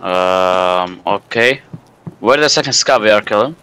Um, okay. Where the second scav we are killing?